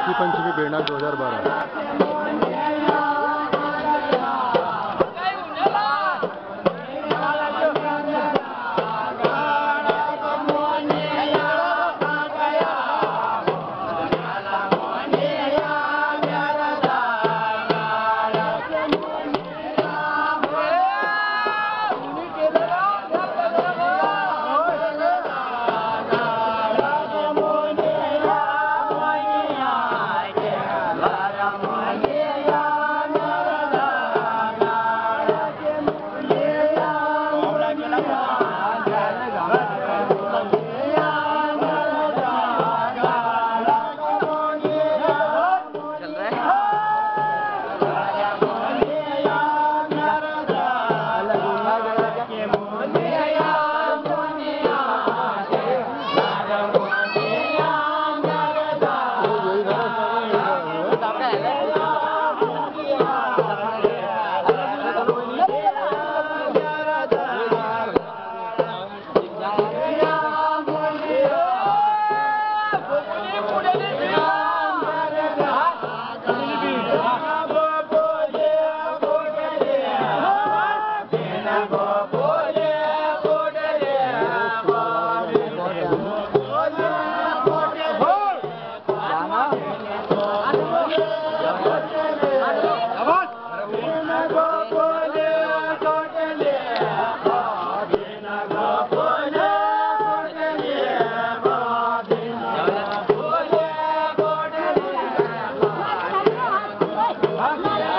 बसी पंचमी प्रेरणा दो हज़ार बारह। Huh?